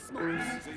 Smalls.